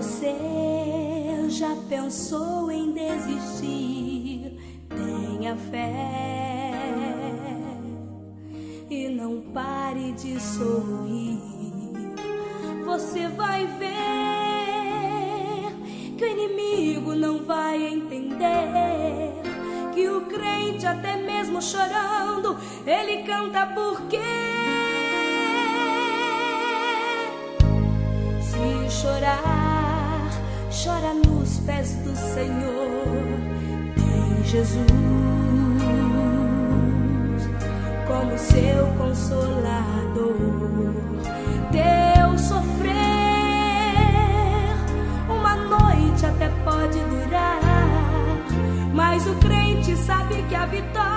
você já pensou em desistir, tenha fé e não pare de sorrir. Você vai ver que o inimigo não vai entender. Que o crente, até mesmo chorando, ele canta porque. Se chorar, chora nos pés do Senhor. Tem Jesus como seu consolador. Teu sofrer, uma noite até pode durar, mas o crente sabe que a vitória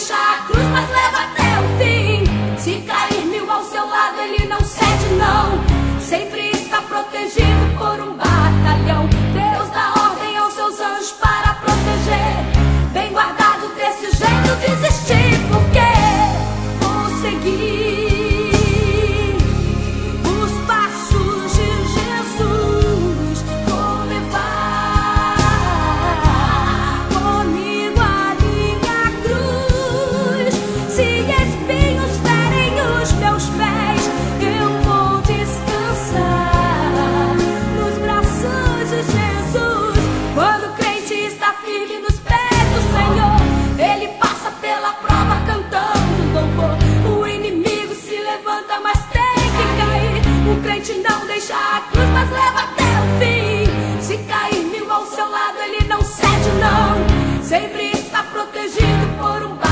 deixa cruz, Não deixa a cruz, mas leva até o fim. Se cair mil ao seu lado, ele não cede, não. Sempre está protegido por um